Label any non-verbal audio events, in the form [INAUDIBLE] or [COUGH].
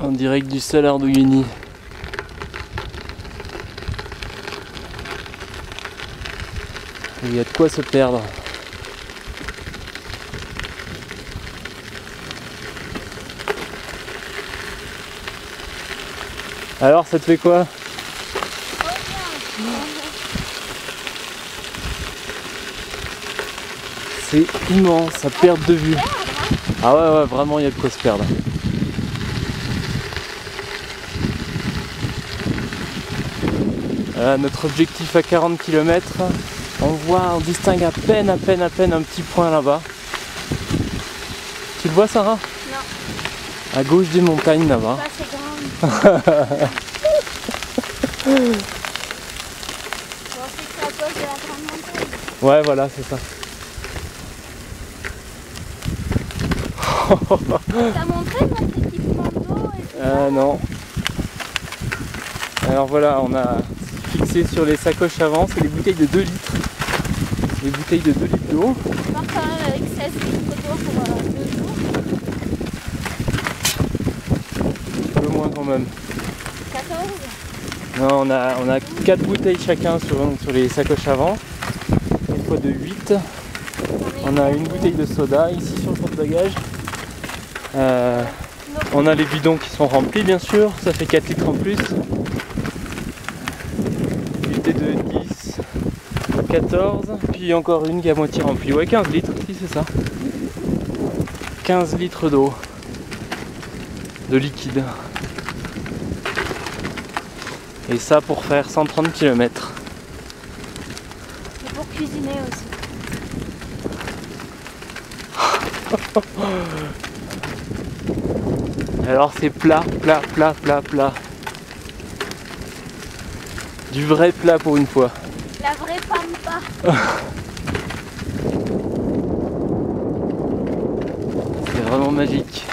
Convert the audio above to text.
En direct du Salar d'Uyuni. Il y a de quoi se perdre. Alors, ça te fait quoi? C'est immense, à perte de vue. Ah ouais, ouais, vraiment, il y a de quoi se perdre. Voilà, notre objectif à 40 km. On voit, on distingue à peine, à peine, à peine un petit point là-bas. Tu le vois, Sarah? Non. À gauche des montagnes là-bas. Ouais, voilà, c'est ça. T'as montré d'eau Ah non. Alors voilà, on a fixé sur les sacoches avant, c'est les bouteilles de 2 litres. Les bouteilles de 2 litres d'eau. On part quand même avec 16 litres d'eau pour euh, deux jours. Un peu moins quand même. 14 Non, on a, on a 4 bouteilles chacun sur, sur les sacoches avant. Une fois de 8. On a une bouteille de soda ici sur le porte-bagages. Euh, on a les bidons qui sont remplis bien sûr, ça fait 4 litres en plus. Unité de 10, 14, puis encore une qui est à moitié remplie. Ouais 15 litres, si c'est ça. 15 litres d'eau. De liquide. Et ça pour faire 130 km. Et pour cuisiner aussi. [LAUGHS] Alors c'est plat, plat, plat, plat, plat. Du vrai plat pour une fois. La vraie pampa. [LAUGHS] C'est vraiment magique.